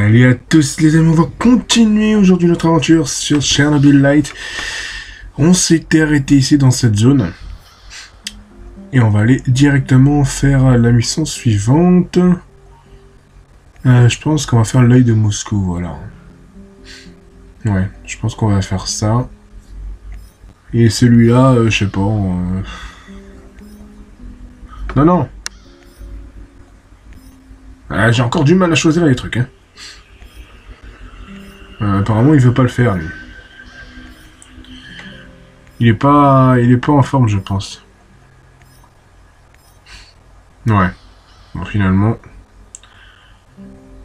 Salut à tous les amis, on va continuer aujourd'hui notre aventure sur Chernobyl Light. On s'était arrêté ici dans cette zone. Et on va aller directement faire la mission suivante. Euh, je pense qu'on va faire l'œil de Moscou, voilà. Ouais, je pense qu'on va faire ça. Et celui-là, euh, je sais pas... euh, Non, non Ah, J'ai encore du mal à choisir les trucs, hein. Euh, apparemment, il veut pas le faire, lui. Il est pas, il est pas en forme, je pense. Ouais. Bon, finalement,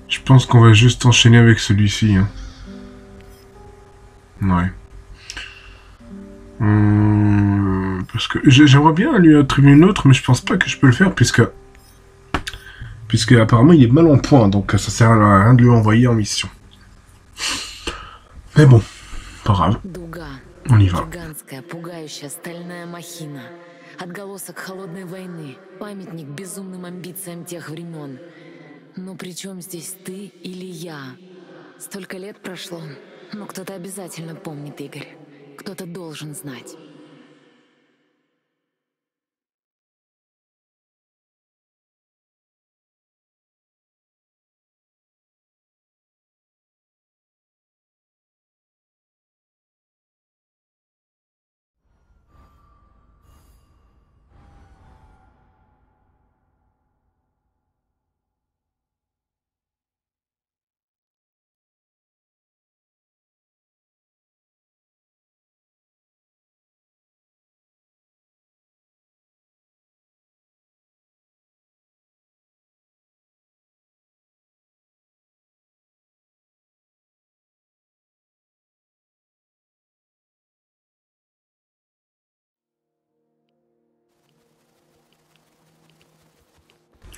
je pense qu'on va juste enchaîner avec celui-ci. hein. Ouais. Hum, parce que j'ai- j'aimerais bien lui attribuer une autre, mais je pense pas que je peux le faire puisque, puisque apparemment il est mal en point, donc ça sert à rien de lui envoyer en mission. Mais bon, pas grave, Дуга. on y va. Гигантская, пугающая стальная махина. Отголосок холодной войны. Памятник безумным амбициям тех времен. Но при чем здесь ты или я? Столько лет прошло, но кто-то обязательно помнит, Игорь. Кто-то должен знать.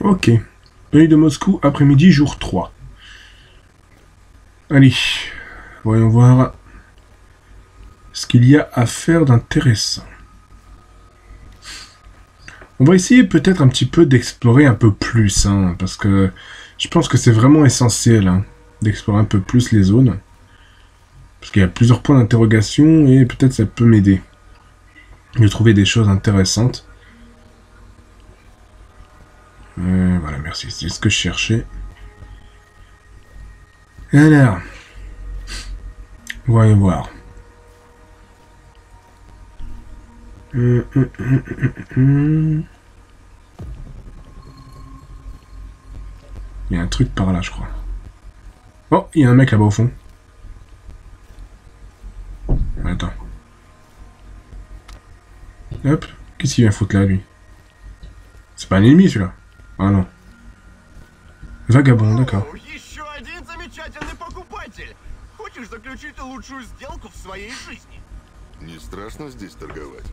Ok. Œil de Moscou, après-midi, jour 3. Allez, voyons voir ce qu'il y a à faire d'intéressant. On va essayer peut-être un petit peu d'explorer un peu plus, hein, parce que je pense que c'est vraiment essentiel hein, d'explorer un peu plus les zones. Parce qu'il y a plusieurs points d'interrogation et peut-être ça peut m'aider de trouver des choses intéressantes. Voilà, merci, c'est ce que je cherchais. Alors, voyons voir. Euh, euh, euh. Il y a un truc par là, je crois. Oh, il y a un mec là-bas au fond. Attends. Hop, qu'est-ce qu'il vient foutre là, lui? C'est pas un ennemi, celui-là? Ah non. Vagabond, d'accord. О, Еще один замечательный покупатель! Хочешь заключить лучшую сделку в своей жизни? Не страшно здесь торговать?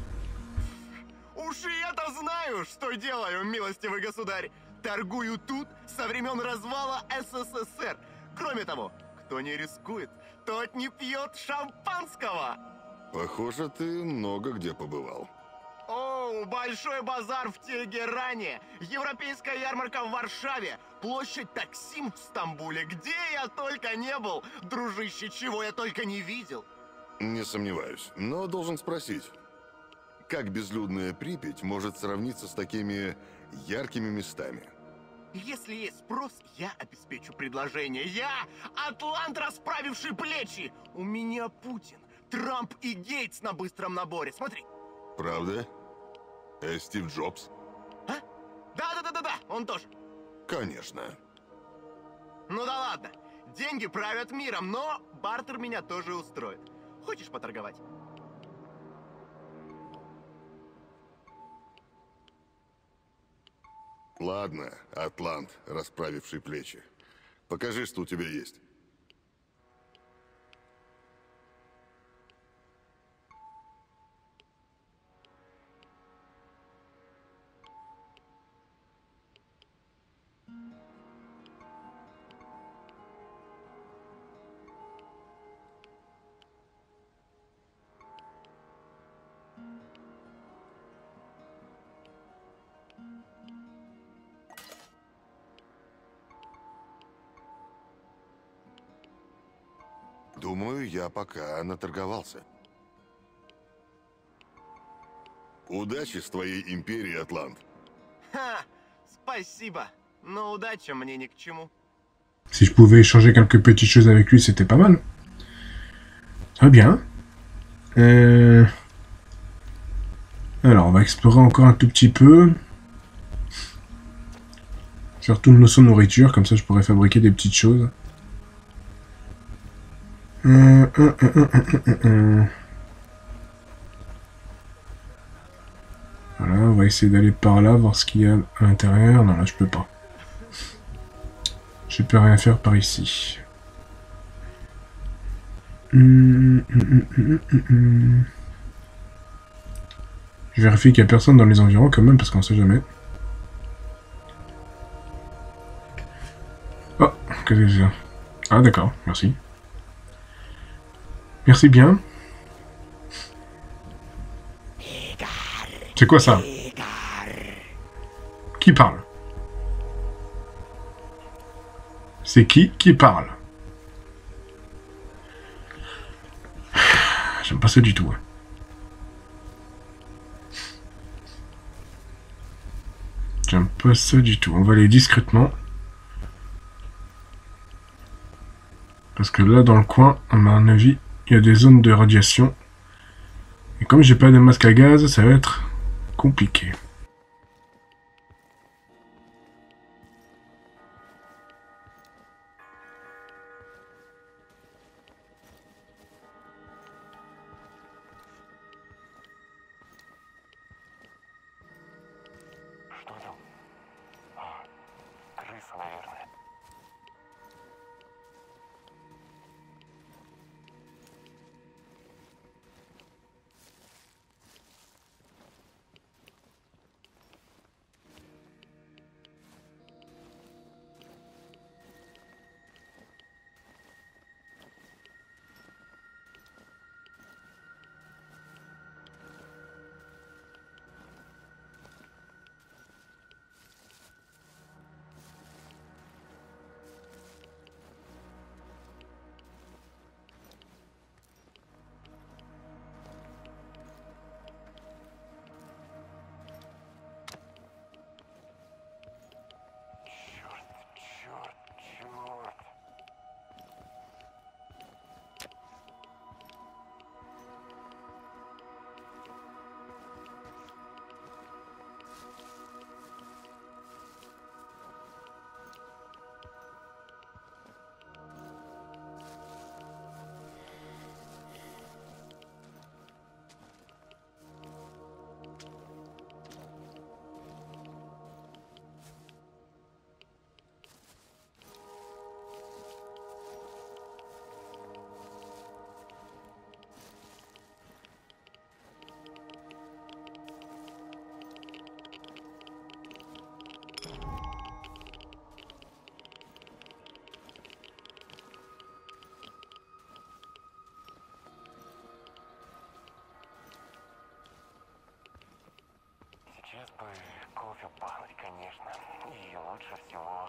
Уж и я-то знаю, что делаю, милостивый государь! Торгую тут со времен развала СССР. Кроме того, кто не рискует, тот не пьет шампанского! Похоже, ты много где побывал. О, большой базар в Тегеране, европейская ярмарка в Варшаве, площадь Таксим в Стамбуле, где я только не был, дружище, чего я только не видел. Не сомневаюсь, но должен спросить. Как безлюдная Припять может сравниться с такими яркими местами? Если есть спрос, я обеспечу предложение. Я Атлант, расправивший плечи. У меня Путин, Трамп и Гейтс на быстром наборе. Смотри. Правда? Э, Стив Джобс? А? Да-да-да-да-да, он тоже. Конечно. Ну да ладно. Деньги правят миром, но бартер меня тоже устроит. Хочешь поторговать? Ладно, Атлант, расправивший плечи. Покажи, что у тебя есть. Думаю, я пока наторговался. Удачи с твоей империей, Атлант. Ха! Спасибо. Но удача мне ни к чему. Si je pouvais échanger quelques petites choses avec lui, c'était pas mal. Très bien. Euh, Alors, on va explorer encore un tout petit peu. Surtout nos son nourriture, comme ça je pourrais fabriquer des petites choses. Euh, euh, euh. Voilà, on va essayer d'aller par là, voir ce qu'il y a à l'intérieur. Non, là je peux pas. Je peux rien faire par ici. Je vérifie qu'il n'y a personne dans les environs quand même, parce qu'on sait jamais. Oh, qu'est-ce que c'est Ah d'accord, merci. Merci bien. C'est quoi ça Qui parle C'est qui qui parle J'aime pas ça du tout. hein. J'aime pas ça du tout. On va aller discrètement. Parce que là, dans le coin, à mon avis, il y a des zones de radiation. Et comme j'ai pas de masque à gaz, ça va être compliqué. Конечно. И лучше всего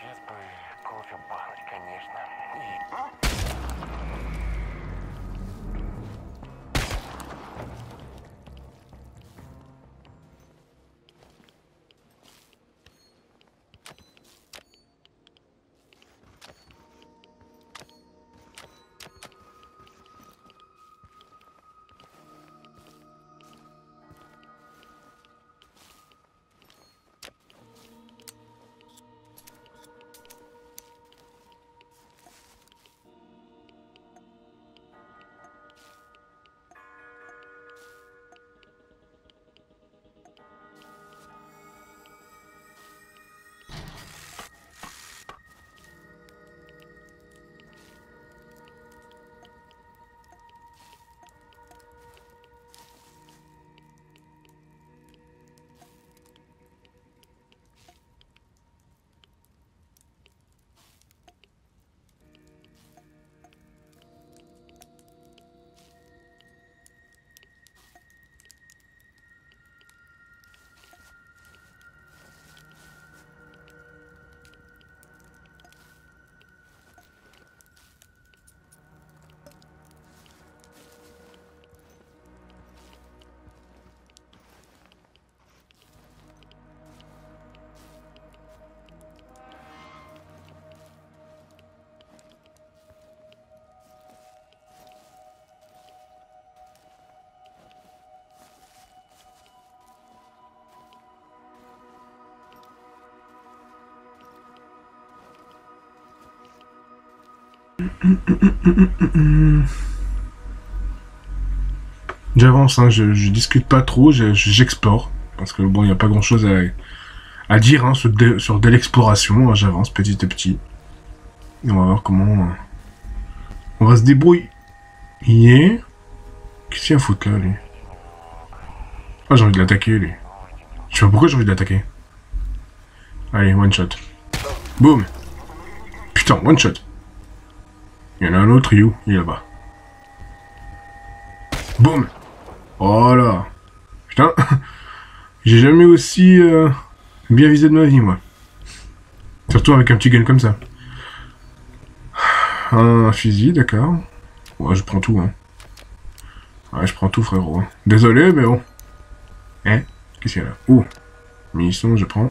Сейчас бы кофе бахнуть, конечно. И... J'avance, hein, je, discute pas trop, je- je- j'explore. Parce que bon, il n'y a pas grand chose à, dire hein, sur, de, l'exploration. hein, J'avance petit à petit. Et on va voir comment euh, on va se débrouiller. Qu'est-ce qu'il y a à foutre là, lui? Ah, j'ai envie de l'attaquer, lui. Je sais pas pourquoi j'ai envie de l'attaquer. Allez, one shot. Boum. Putain, one shot. Il y en a un autre, you, il est là-bas. Boum. Voilà. Putain. J'ai jamais aussi euh, bien visé de ma vie, moi. Surtout avec un petit gun comme ça. Un fusil, d'accord. Ouais, je prends tout, hein. Ouais, je prends tout, frérot. Désolé, mais bon. Hein Qu'est-ce qu'il y a là? Ouh. Munitions, je prends.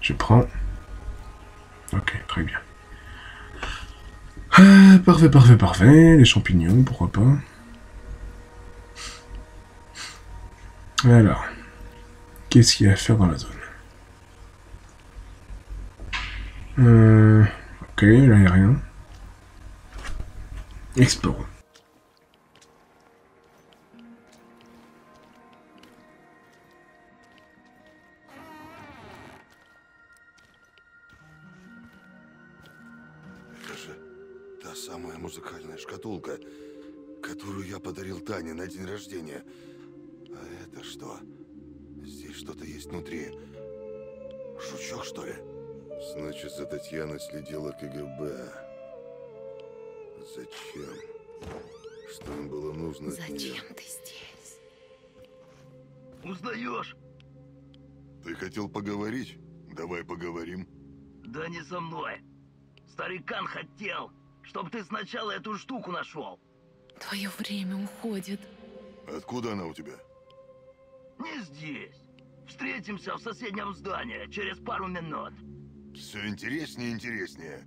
Je prends. Ok, très bien. Ah, parfait, parfait, parfait. Les champignons, pourquoi pas. Alors. Qu'est-ce qu'il y a à faire dans la zone? Euh, Ok, là, il n'y a rien. Explore. Шкатулка, которую я подарил Тане на день рождения. А это что? Здесь что-то есть внутри. Жучок, что ли? Значит, за Татьяной следила КГБ. Зачем? Что им было нужно от нее? Зачем ты здесь? Узнаешь? Ты хотел поговорить? Давай поговорим. Да не со мной. Старикан хотел, чтобы ты сначала эту штуку нашел. Твое время уходит. Откуда она у тебя? Не здесь. Встретимся в соседнем здании через пару минут. Все интереснее и интереснее.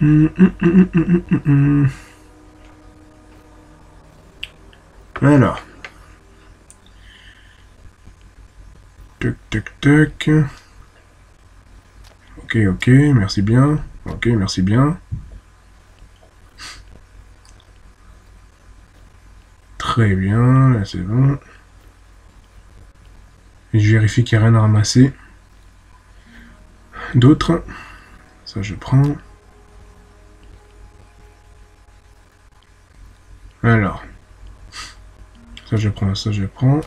Hum, hum, hum. Alors. Tac, tac, tac. Ok, ok, merci bien. Ok, merci bien. Très bien, là c'est bon. Et je vérifie qu'il n'y a rien à ramasser. D'autres. Ça je prends. Je prends, ça, je prends.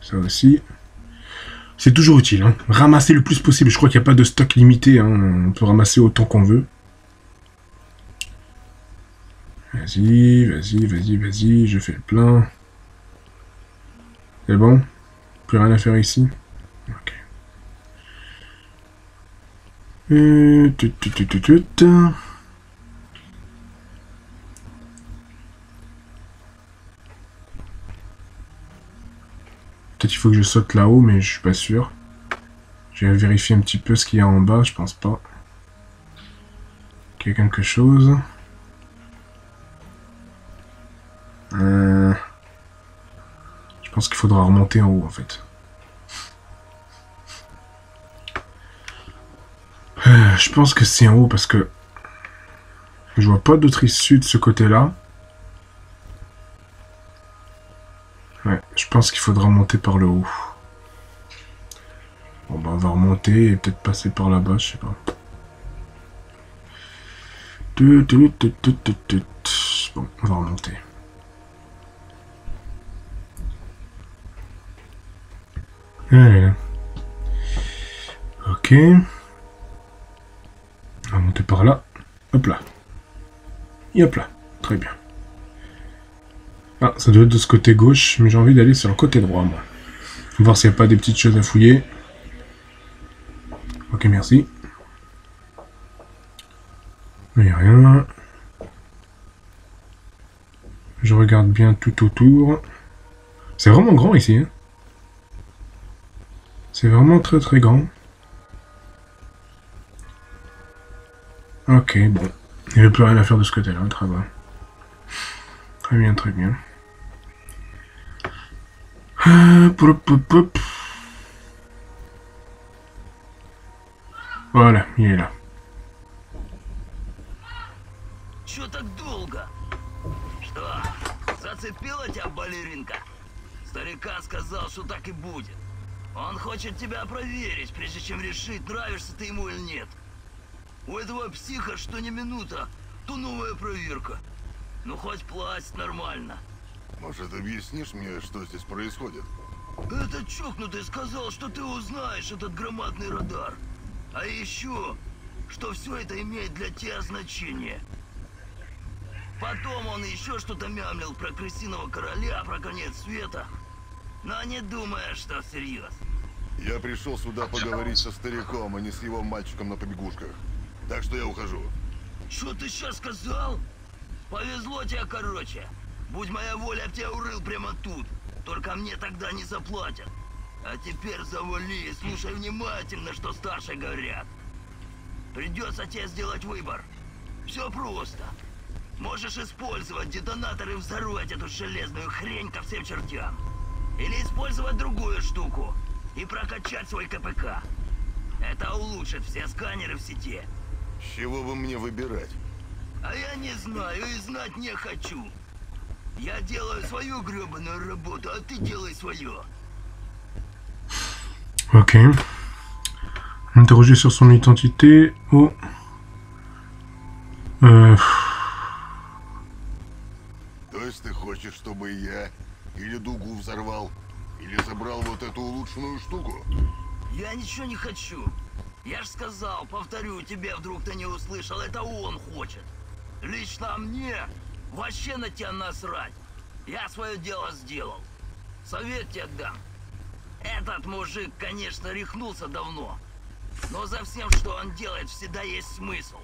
Ça aussi. C'est toujours utile. Hein. Ramasser le plus possible. Je crois qu'il n'y a pas de stock limité. Hein. On peut ramasser autant qu'on veut. Vas-y, vas-y, vas-y, vas-y. Je fais le plein. C'est bon? Plus rien à faire ici? Ok. Euh, tut, tut, il faut que je saute là-haut, mais je suis pas sûr. Je vais vérifier un petit peu ce qu'il y a en bas, je pense pas. Qu'il y a quelque chose. Euh, Je pense qu'il faudra remonter en haut, en fait. Euh, Je pense que c'est en haut, parce que... Je vois pas d'autre issue de ce côté-là. Qu'il faudra monter par le haut. Bon bah on va remonter et peut-être passer par là-bas, je sais pas. Bon, on va remonter. Ok. On va monter par là. Hop là. Et hop là. Très bien. Ah, ça doit être de ce côté gauche, mais j'ai envie d'aller sur le côté droit, moi. Voir s'il n'y a pas des petites choses à fouiller. Ok, merci. Il n'y a rien. Je regarde bien tout autour. C'est vraiment grand ici. Hein C'est vraiment très très grand. Ok, bon. Il n'y avait plus rien à faire de ce côté-là, très bien. Très bien, très bien. Voilà, il est là. Чё так долго? Что, зацепила тебя балеринка? Старикан сказал, что так и будет. Он хочет тебя проверить, прежде чем решить, нравишься ты ему или нет. У этого психа что не минута, то новая проверка. Ну хоть платит нормально. Может, объяснишь мне, что здесь происходит? Этот чокнутый сказал, что ты узнаешь этот громадный радар. А еще, что все это имеет для тебя значение. Потом он еще что-то мямлил про крысиного короля, про конец света. Но не думая, что всерьез. Я пришел сюда поговорить со стариком, а не с его мальчиком на побегушках. Так что я ухожу. Что ты сейчас сказал? Повезло тебе, короче. Будь моя воля, я тебя урыл прямо тут. Только мне тогда не заплатят. А теперь завали и слушай внимательно, что старшие говорят. Придется тебе сделать выбор. Все просто. Можешь использовать детонаторы и взорвать эту железную хрень ко всем чертям. Или использовать другую штуку и прокачать свой КПК. Это улучшит все сканеры в сети. С чего бы мне выбирать? А я не знаю и знать не хочу. Я делаю свою гребаную работу, а ты делай свое. Ok. Interrogé sur son identité. Oh. Euh, То есть ты хочешь, чтобы я или дугу взорвал, или забрал вот эту улучшенную штуку? Я ничего не хочу. Я ж сказал, повторю, тебе вдруг ты не услышал, это он хочет. Лично мне вообще на тебя насрать. Я свое дело сделал. Совет тебе дам. Этот мужик, конечно, рехнулся давно. Но за всем, что он делает, всегда есть смысл.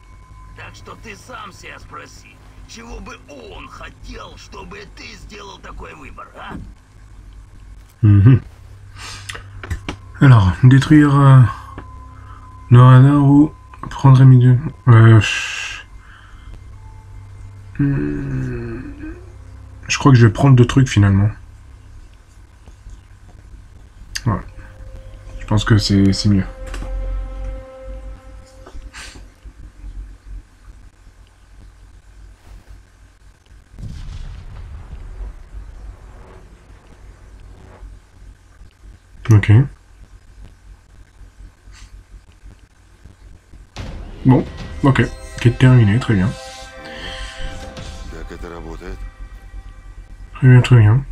Так что ты сам себя спроси, чего бы он хотел, чтобы ты сделал такой выбор, а? mhm. Alors, détruire euh, le ou prendre milieu. Euh, hmm, je crois que je vais prendre deux trucs finalement. Ouais. Je pense que c'est mieux. Ok. Bon, ok. Quête terminée, très bien. Très bien, bien.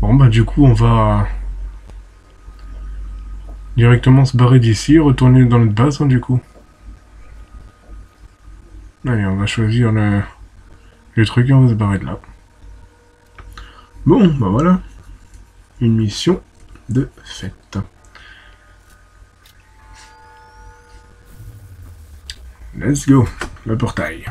Bon, bah du coup, on va directement se barrer d'ici, retourner dans notre base, hein, du coup. Allez, on va choisir le, le truc et on va se barrer de là. Bon, bah voilà. Une mission de fête. Let's go, le portail.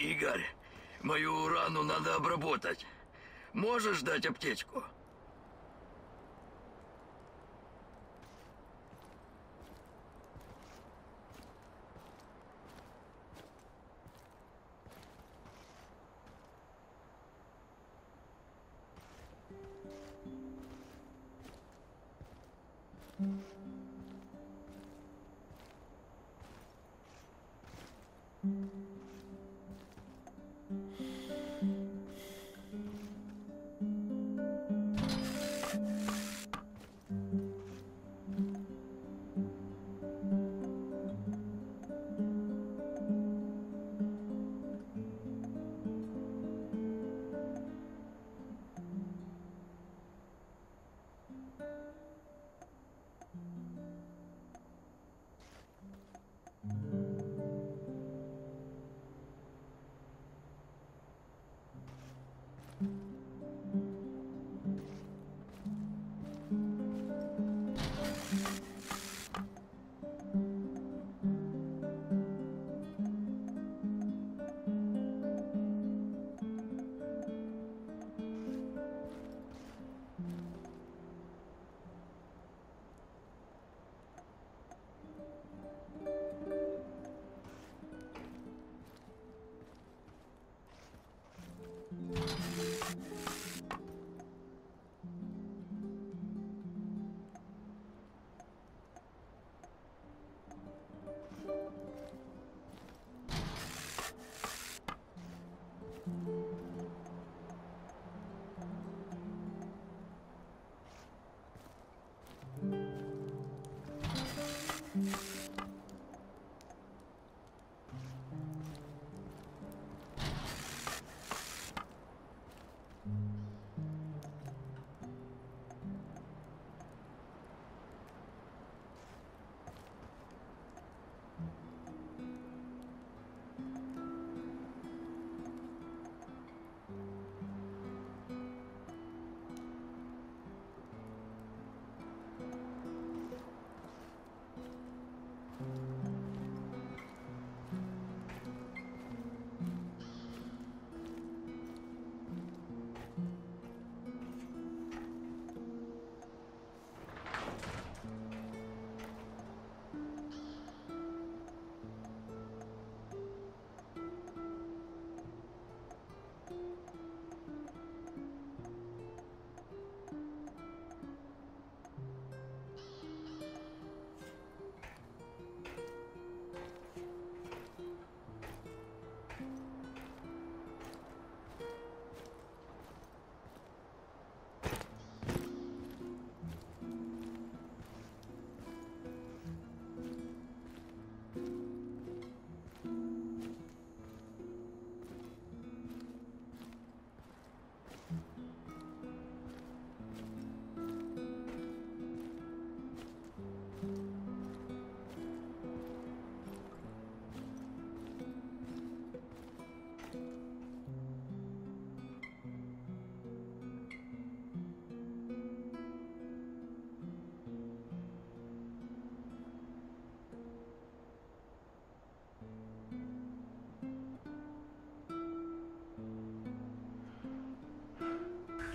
Игорь, мою рану надо обработать. Можешь дать аптечку?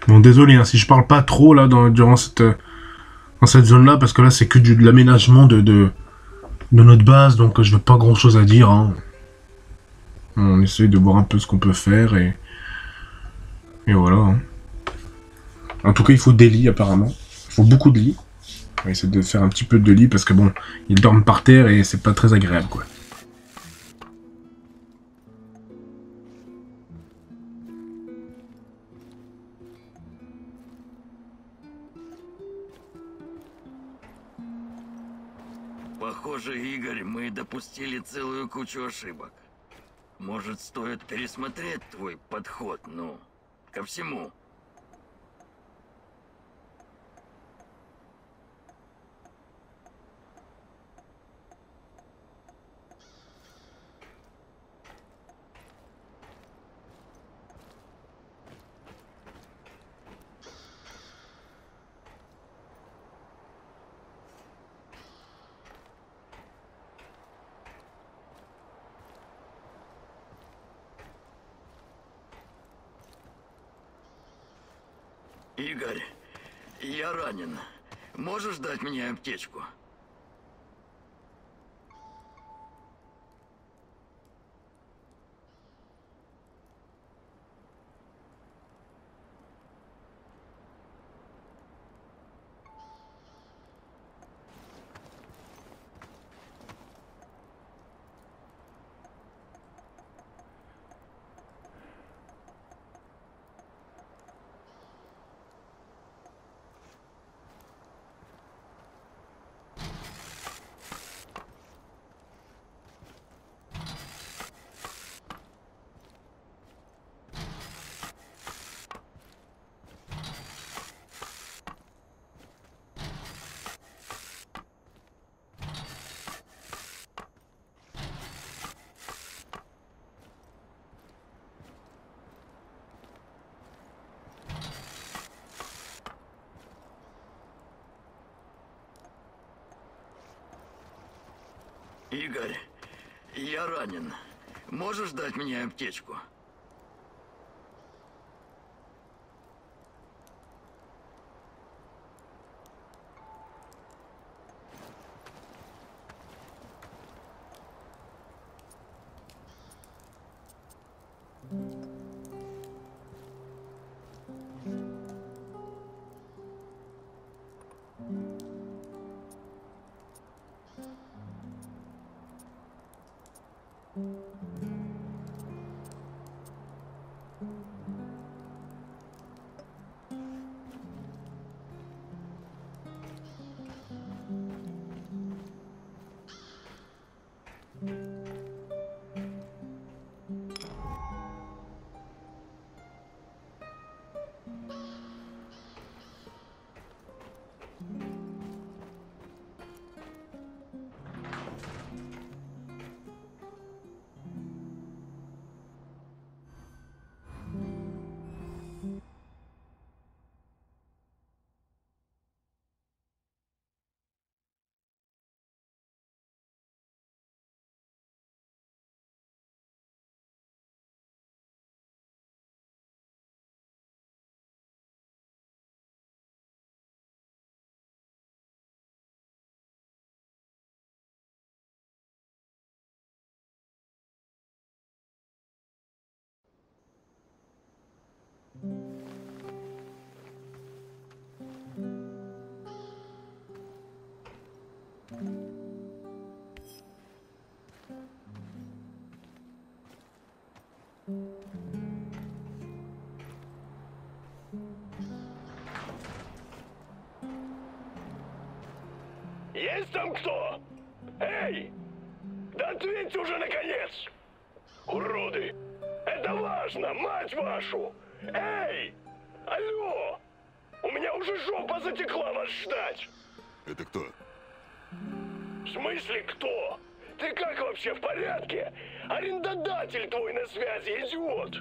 Bon, désolé hein, si je parle pas trop là dans, durant cette, euh, zone-là, parce que là c'est que de l'aménagement de, de, notre base, donc euh, je veux pas grand-chose à dire. hein. On essaye de voir un peu ce qu'on peut faire et, et voilà. hein. En tout cas, il faut des lits apparemment. Il faut beaucoup de lits. On va de faire un petit peu de lits parce que bon, ils dorment par terre et c'est pas très agréable quoi. Допустили целую кучу ошибок. Может, стоит пересмотреть твой подход, ну, ко всему? Игорь, я ранен. Можешь дать мне аптечку? Игорь, я ранен. Можешь дать мне аптечку? Там кто? Эй! Да ответьте уже, наконец! Уроды! Это важно, мать вашу! Эй! Алло! У меня уже жопа затекла вас ждать! Это кто? В смысле кто? Ты как вообще в порядке? Арендодатель твой на связи, идиот!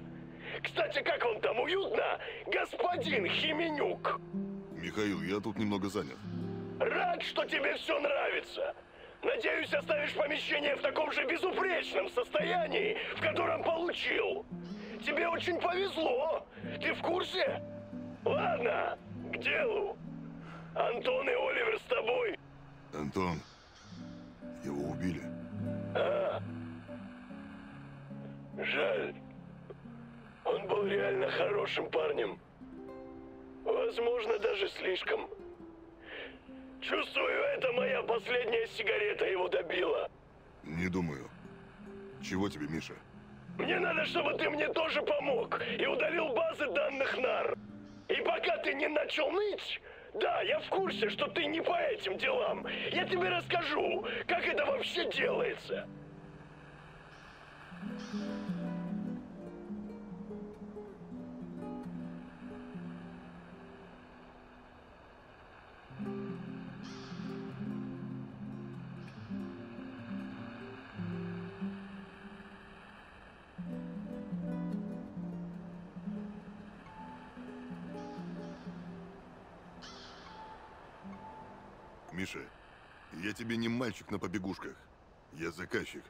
Кстати, как вам там уютно, господин Хименюк? Михаил, я тут немного занят. Рад, что тебе все нравится. Надеюсь, оставишь помещение в таком же безупречном состоянии, в котором получил. Тебе очень повезло. Ты в курсе? Ладно, к делу. Антон и Оливер с тобой. Антон, его убили. Жаль. Он был реально хорошим парнем. Возможно, даже слишком. Чувствую, это моя последняя сигарета его добила. Не думаю. Чего тебе, Миша? Мне надо, чтобы ты мне тоже помог и удалил базы данных НАР. И пока ты не начал ныть, да, я в курсе, что ты не по этим делам. Я тебе расскажу, как это вообще делается. Миша, тебе не мальчик на побегушках. Я заказчик.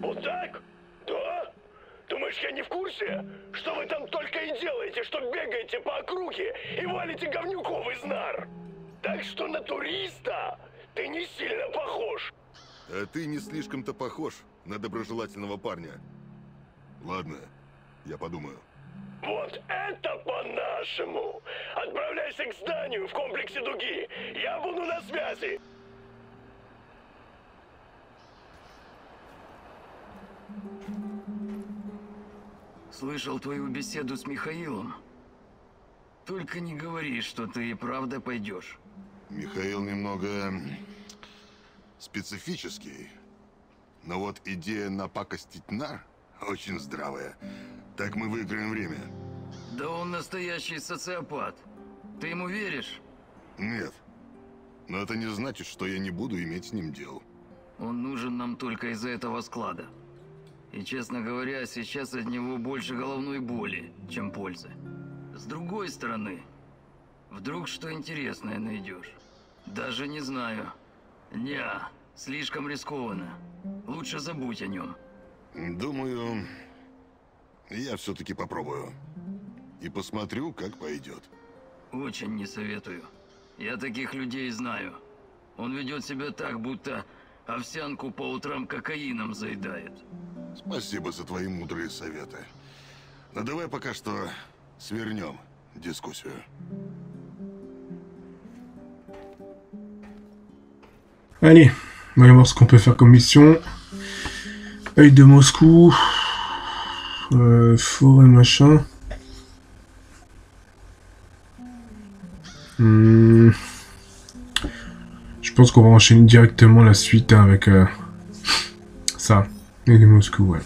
Вот так? Да? Думаешь, я не в курсе? Что вы там только и делаете, что бегаете по округе и валите говнюков из нар? Так что на туриста ты не сильно похож. А ты не слишком-то похож на доброжелательного парня. Ладно, я подумаю. Вот это по-нашему! Отправляйся к зданию в комплексе Дуги. Я буду на связи. Слышал твою беседу с Михаилом. Только не говори, что ты и правда пойдешь. Михаил немного специфический. Но вот идея напакостить нар очень здравая. Так мы выиграем время. Да он настоящий социопат. Ты ему веришь? Нет. Но это не значит, что я не буду иметь с ним дел. Он нужен нам только из-за этого склада. И, честно говоря, сейчас от него больше головной боли, чем пользы. С другой стороны, вдруг что интересное найдешь. Даже не знаю. Не, слишком рискованно. Лучше забудь о нем. Думаю, я все-таки попробую. И посмотрю, как пойдет. Очень не советую. Я таких людей знаю. Он ведет себя так, будто Овсянку по утрам кокаином заедает. Спасибо за твои мудрые советы. Но давай пока что свернем дискуссию. Allez, on va voir ce qu'on peut faire comme mission. Œil de Moscou. Euh, forêt machin. Hum... Je pense qu'on va enchaîner directement la suite hein, avec euh, ça. Et les Moscou, ouais.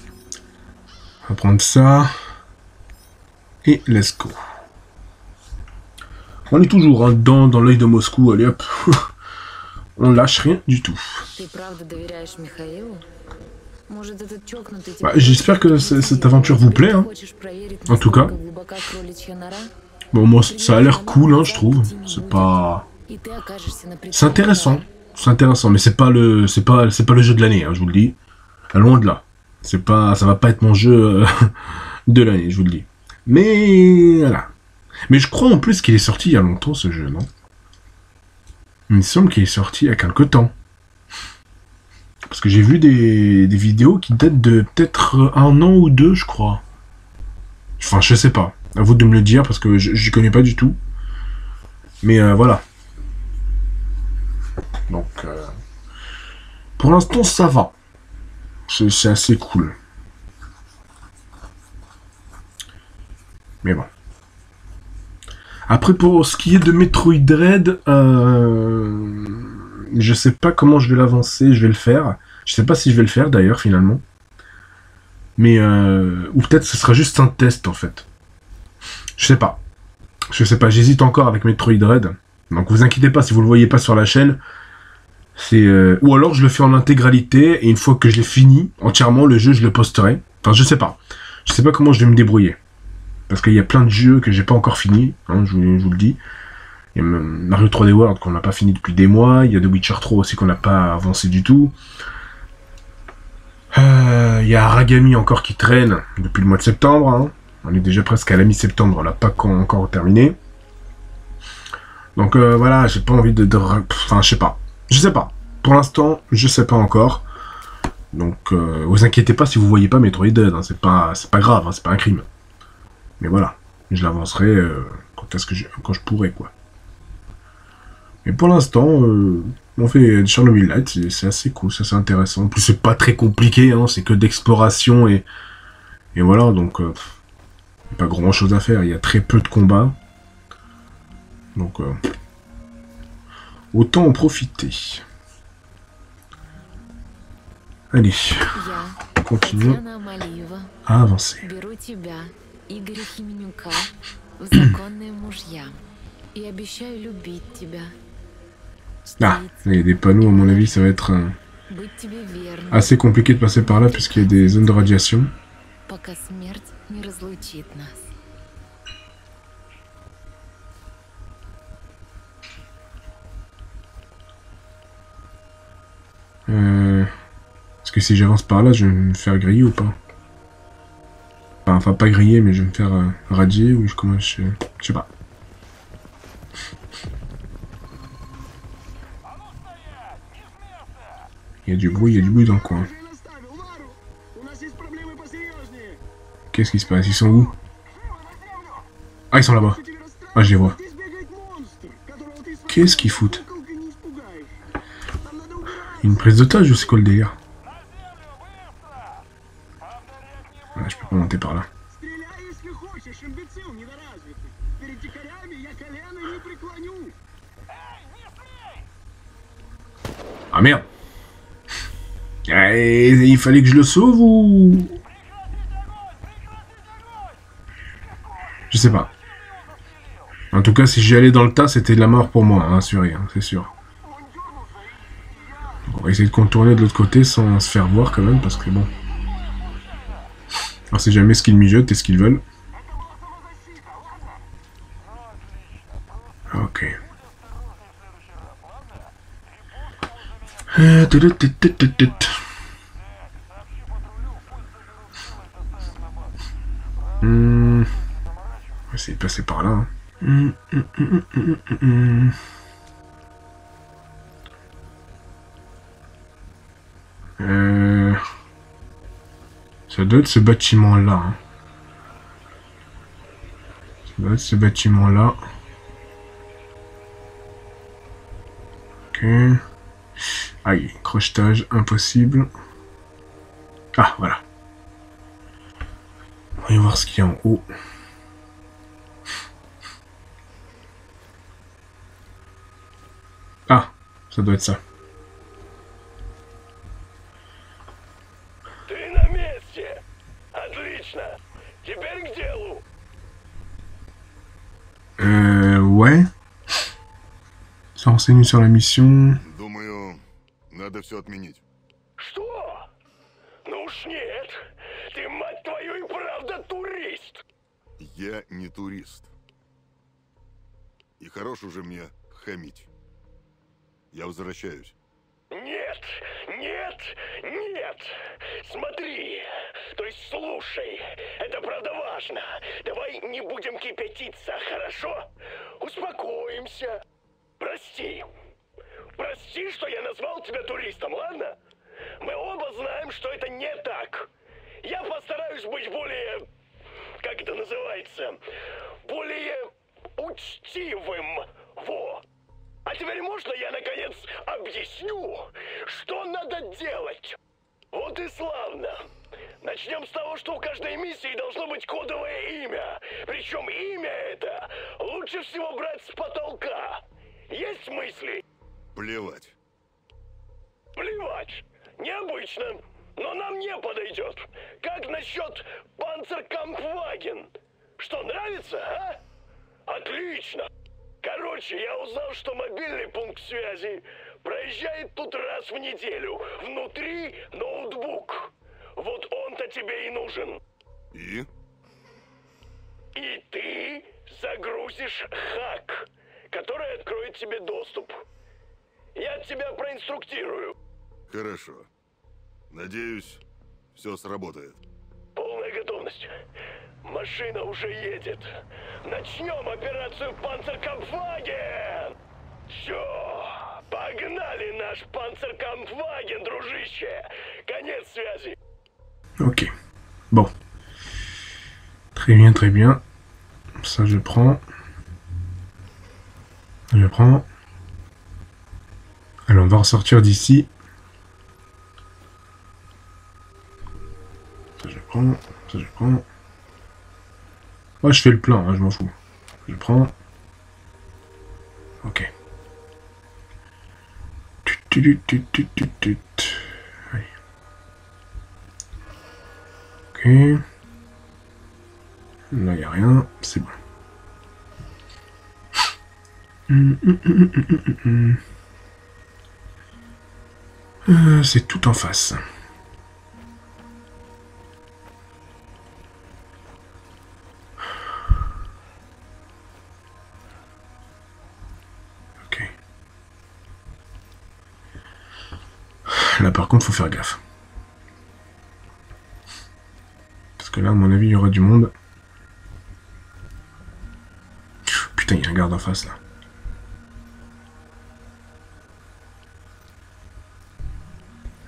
On va prendre ça. Et let's go. On est toujours hein, dans, dans l'œil de Moscou, allez hop. On lâche rien du tout. Bah, j'espère que cette aventure vous plaît, hein. en tout cas. Bon, moi, ça a l'air cool, je trouve. C'est pas... C'est intéressant, c'est intéressant, mais c'est pas le, c'est pas, c'est pas le jeu de l'année, hein, je vous le dis. Loin de là. C'est pas, ça va pas être mon jeu euh, de l'année, je vous le dis. Mais voilà. Mais je crois en plus qu'il est sorti il y a longtemps ce jeu, non? Il me semble qu'il est sorti il y a quelque temps. Parce que j'ai vu des, vidéos qui datent de peut-être un an ou deux, je crois. Enfin, je sais pas. À vous de me le dire parce que je, je connais pas du tout. Mais euh, voilà. Donc, euh, pour l'instant, ça va. C'est assez cool. Mais bon. Après, pour ce qui est de Metroid Dread, euh, je sais pas comment je vais l'avancer, je vais le faire. Je sais pas si je vais le faire d'ailleurs, finalement. Mais, euh, ou peut-être ce sera juste un test en fait. Je sais pas. Je sais pas, j'hésite encore avec Metroid Dread. Donc vous inquiétez pas si vous le voyez pas sur la chaîne. Euh, ou alors je le fais en intégralité et une fois que je l'ai fini entièrement le jeu je le posterai. Enfin je sais pas. Je sais pas comment je vais me débrouiller. Parce qu'il y a plein de jeux que j'ai pas encore fini, hein, je, vous, le dis. Il y a Mario 3D World qu'on n'a pas fini depuis des mois. Il y a The Witcher 3 aussi qu'on n'a pas avancé du tout. Euh, Il y a Aragami encore qui traîne depuis le mois de septembre. hein. On est déjà presque à la mi-septembre, on l'a pas encore terminé. Donc euh, voilà, j'ai pas envie de, Enfin, je sais pas. Je sais pas. Pour l'instant, je sais pas encore. Donc, euh, vous inquiétez pas si vous voyez pas Metroid Dread, hein, c'est pas, pas grave, hein, c'est pas un crime. Mais voilà, je l'avancerai euh, quand je, quand pourrai quoi. Mais pour l'instant, euh, on fait Chernobyl Light, c'est- assez cool, c'est assez intéressant. En plus, c'est pas très compliqué, hein, c'est que d'exploration et et voilà, donc pff, pas grand chose à faire. Il y a très peu de combats, donc Autant en profiter. Allez, continuons à avancer. Ah, il y a des panneaux, à mon avis, ça va être euh, assez compliqué de passer par là puisqu'il y a des zones de radiation. Que si j'avance par là, je vais me faire griller ou pas Enfin, pas griller, mais je vais me faire euh, radier ou je comment je... Je sais pas. Il y a du bruit, il y a du bruit dans le coin. Qu'est-ce qui se passe? Ils sont où? Ah, ils sont là-bas. Ah, je les vois. Qu'est-ce qu'ils foutent? Une prise d'otage ou c'est quoi le délire? Je peux pas monter par là. Ah merde eh, Il fallait que je le sauve ou... Je sais pas. En tout cas, si j'y allais dans le tas, c'était de la mort pour moi, hein, hein c'est sûr. On va essayer de contourner de l'autre côté sans se faire voir quand même, parce que bon... On sait jamais ce qu'ils mijotent et ce qu'ils veulent. Ok. Euh. Hmm. On va essayer de passer par là. hein. Hmm, hmm, Ça doit être ce bâtiment-là. hein. Ça doit être ce bâtiment-là. Ok. Aïe, crochetage impossible. Ah, voilà. Voyons voir ce qu'il y a en haut. Ah, ça doit être ça. Ça renseigne sur la mission. Думаю, надо все отменить. Что? Ну уж нет! Ты, мать твою, и правда турист! Я не турист. И хорош уже мне хамить. Я возвращаюсь. Нет, нет, нет! Смотри, то есть слушай, это правда важно. Давай не будем кипятиться, хорошо? Успокоимся. Прости. Прости, что я назвал тебя туристом, ладно? Мы оба знаем, что это не так. Я постараюсь быть более... Как это называется? Более учтивым. Во. А теперь можно я, наконец, объясню, что надо делать? Вот и славно. Начнем с того, что у каждой миссии должно быть кодовое имя. Причем имя это лучше всего брать с потолка. Есть мысли? Плевать. Плевать. Необычно. Но нам не подойдет. Как насчет Панцеркампваген? Что, нравится, а? Отлично. Короче, я узнал, что мобильный пункт связи проезжает тут раз в неделю. Внутри ноутбук. Вот он-то тебе и нужен. И? И ты загрузишь хак, который откроет тебе доступ. Я тебя проинструктирую. Хорошо. Надеюсь, все сработает. Полная готовность. Машина уже едет. Начнем операцию Панцеркампфаген! Все, погнали наш Панцеркампфаген, дружище! Конец связи. Ok. Bon. Très bien, très bien. Ça, je prends. Je prends. Alors, on va ressortir d'ici. Ça, je prends. Ça, je prends. Moi, je fais le plein, hein, je m'en fous. Je prends. Ok. Ok. Là, il a rien. C'est bon. Hum, hum, hum. Euh, C'est tout en face. Faut faire gaffe. Parce que là, à mon avis, il y aura du monde. Putain, il y a un garde en face, là.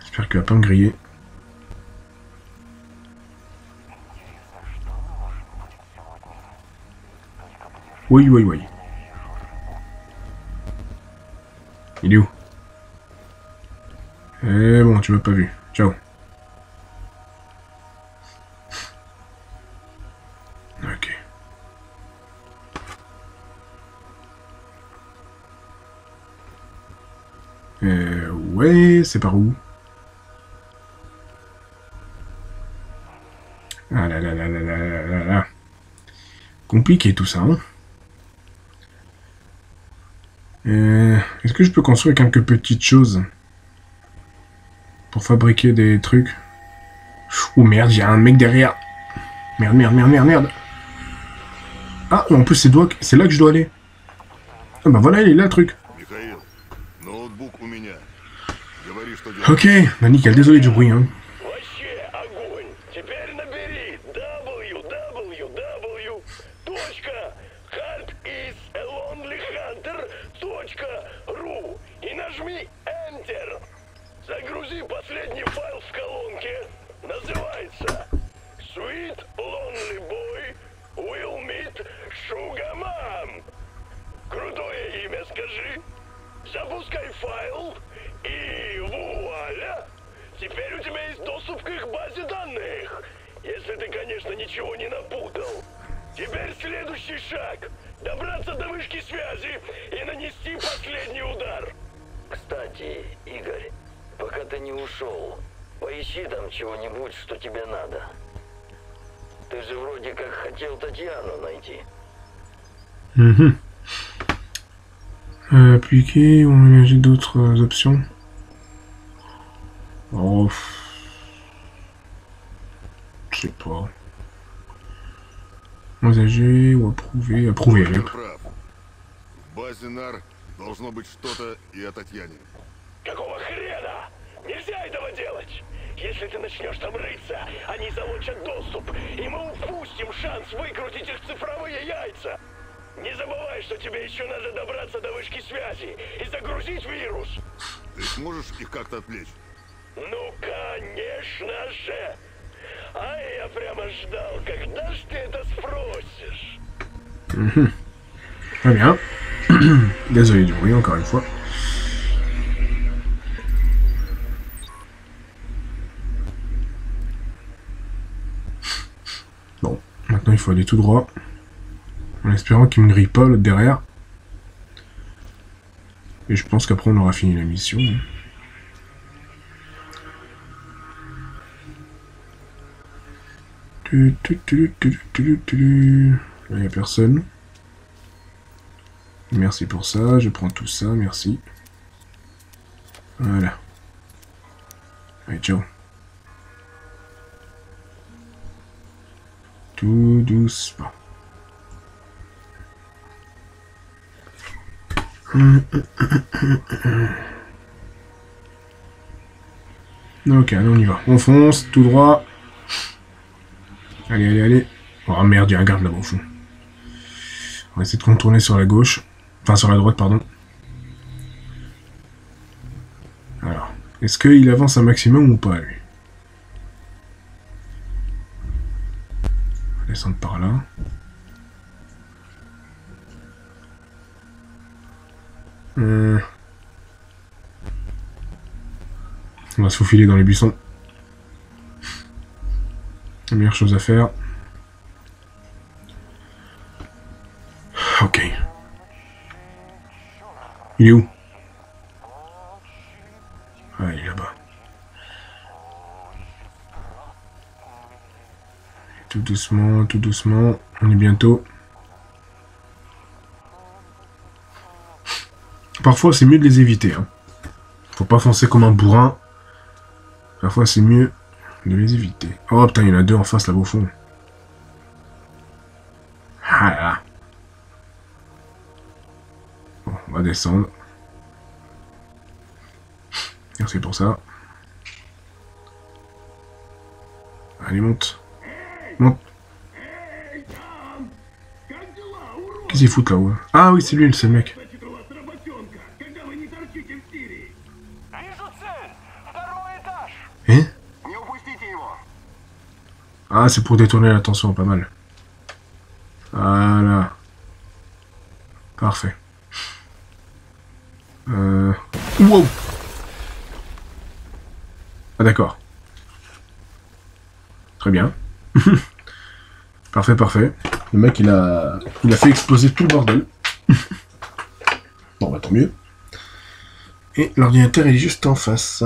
J'espère qu'il va pas me griller. Oui, oui, oui. tu m'as pas vu. Ciao. Ok. Euh, ouais, c'est par où? Ah là là là là là là là Compliqué tout ça, hein euh, Est-ce que je peux construire quelques petites choses? fabriquer des trucs. Oh merde, il y a un mec derrière. Merde, merde, merde, merde, merde. Ah, en plus, c'est là que je dois aller. Ah bah voilà, il est là le truc. Ok, bah nickel, désolé du bruit. Hein. Загрузи последний файл в колонке. Называется Sweet Lonely Boy Will Meet Sugar Mom. Крутое имя скажи. Запускай файл и вуаля! Теперь у тебя есть доступ к их базе данных. Если ты, конечно, ничего не напутал. Теперь следующий шаг. Добраться до вышки связи и нанести последний удар. Кстати, Игорь, ты не ушел, поищи там чего-нибудь, что тебе надо. Ты же вроде как хотел Татьяну найти. Mhm. Euh, appliquer ou mélanger d'autres options Oh. Je sais pas. Envisager ou approuver Approuver, Ты hop. прав. В базе НАР должно быть что-то и о Татьяне. Какого хрена? Нельзя этого делать! Если ты начнешь там рыться, они залучат доступ, и мы упустим шанс выкрутить их цифровые яйца. Не забывай, что тебе еще надо добраться до вышки связи и загрузить вирус. Ты сможешь их как-то отвлечь? Ну, конечно же! А я прямо ждал, когда ж ты это спросишь? Du bruit, encore une fois. Bon, maintenant il faut aller tout droit. En espérant qu'il me grille pas l'autre derrière. Et je pense qu'après on aura fini la mission. Il n'y a personne. Merci pour ça, je prends tout ça, merci. Voilà. Allez, ciao. Tout doucement. Ok, on y va. On fonce, tout droit. Allez, allez, allez. Oh merde, il y a un garde là-bas au fond. On va essayer de contourner sur la gauche. Enfin, sur la droite, pardon. Alors, est-ce qu'il avance un maximum ou pas, lui? Descendre par là. Euh. On va se faufiler dans les buissons. La meilleure chose à faire. Ok. Il est où? Ah, il est là-bas. Tout doucement, tout doucement. On est bientôt. Parfois, c'est mieux de les éviter. Hein. Faut pas foncer comme un bourrin. Parfois, c'est mieux de les éviter. Oh putain, il y en a deux en face là-bas au fond. Ah là. Bon, on va descendre. Merci pour ça. Allez, monte. Monte. Qu'est-ce qu'il fout là-haut Ah oui, c'est lui, c'est le mec. Hein Ah, c'est pour détourner l'attention, pas mal. Voilà. Parfait. Euh... Wow Ah d'accord. Très bien. parfait, parfait. Le mec, il a... il a fait exploser tout le bordel. bon, bah tant mieux. Et l'ordinateur est juste en face.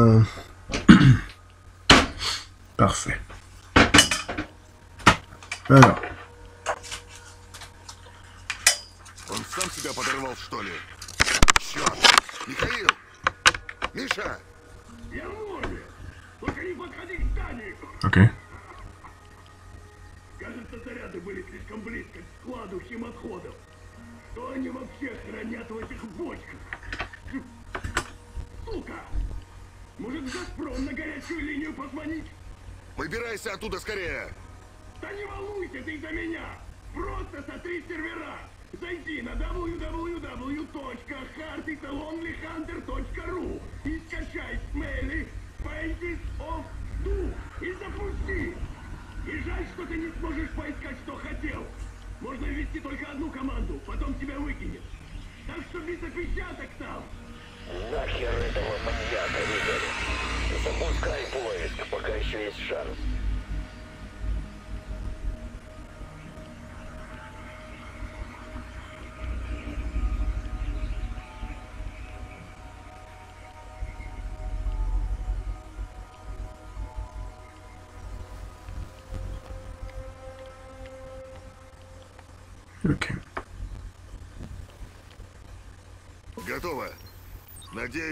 Ты сможешь поискать, что хотел. Можно ввести только одну команду, потом тебя выкинет. Так что без опечаток там. Нахер этого маньяка, Игорь. Запускай поиск, пока еще есть шанс.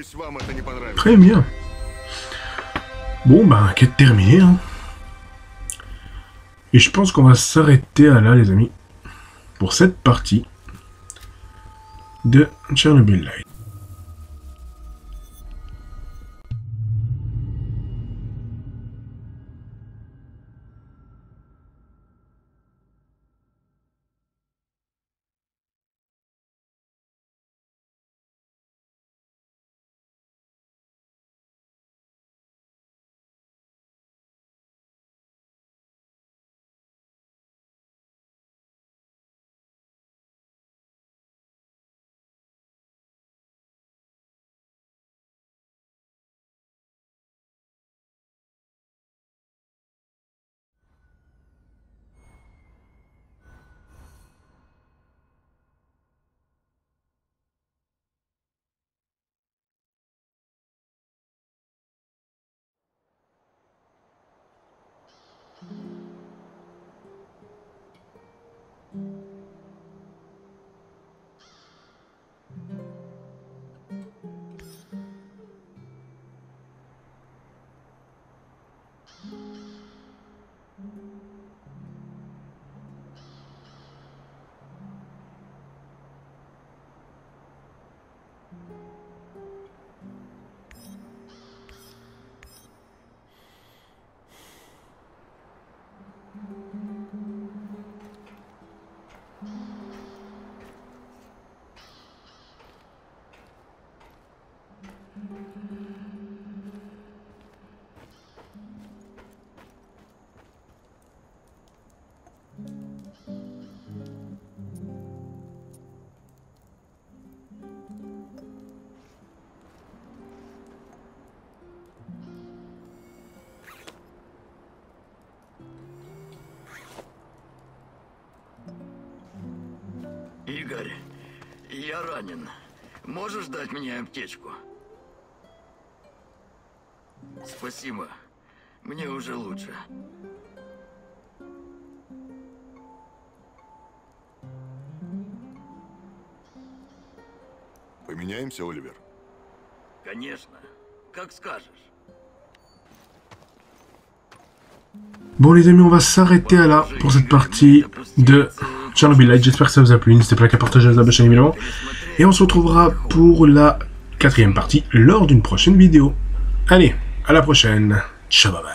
Надеюсь, вам это не понравится. Très bien. Bon, bah, quête terminée. Hein. Et je pense qu'on va s'arrêter à là, les amis, pour cette partie de Chernobyl Light. Игорь, я ранен. Можешь дать мне аптечку? Спасибо. Мне уже лучше. Поменяемся, Оливер? Конечно. Как скажешь. Bon les amis, on va s'arrêter à là pour cette partie de Chernobyl Light. J'espère que ça vous a plu. N'hésitez pas à partager la chaîne évidemment. Et on se retrouvera pour la quatrième partie lors d'une prochaine vidéo. Allez, À la prochaine. Ciao bye.